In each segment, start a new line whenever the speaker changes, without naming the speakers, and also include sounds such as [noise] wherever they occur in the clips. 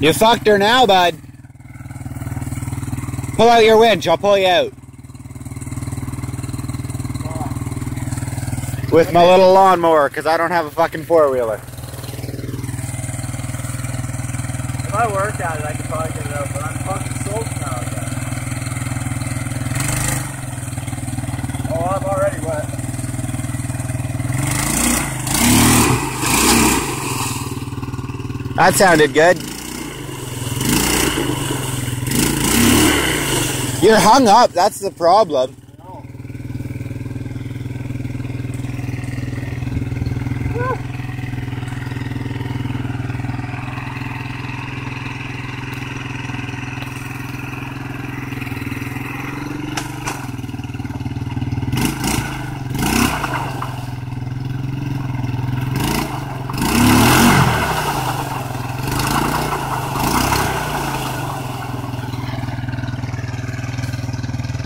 You fucked her now, bud. Pull out your winch, I'll pull you out. With my little lawnmower, because I don't have a fucking four-wheeler.
If I worked at it, I could probably get it out, but I'm fucking soaked now again. Oh, I'm already wet.
That sounded good. You're hung up, that's the problem.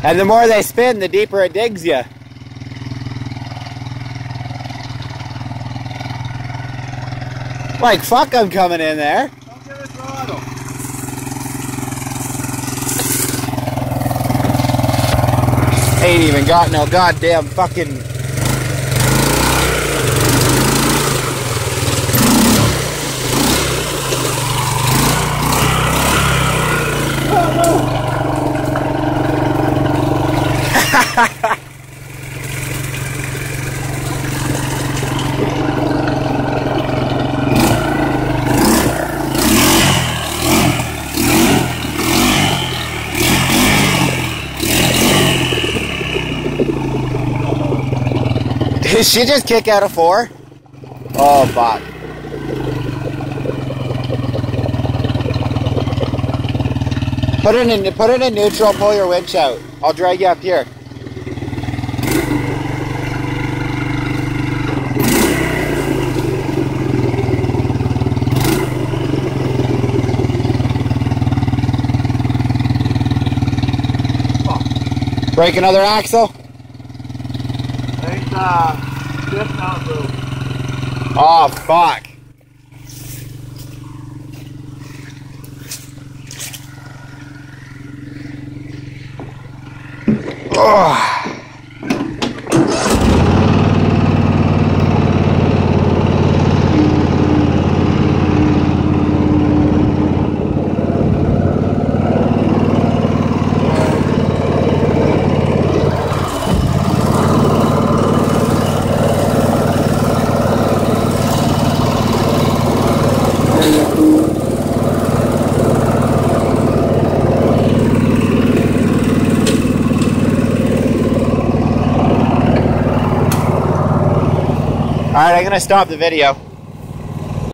And the more they spin, the deeper it digs you. Like, fuck, I'm coming in there.
Don't get a throttle.
Ain't even got no goddamn fucking. Did [laughs] she just kick out a four? Oh, fuck. Put it in put it in neutral, pull your winch out. I'll drag you up here. Break another axle?
Shift out move.
Oh, fuck. Oh. All right, I'm gonna stop the video.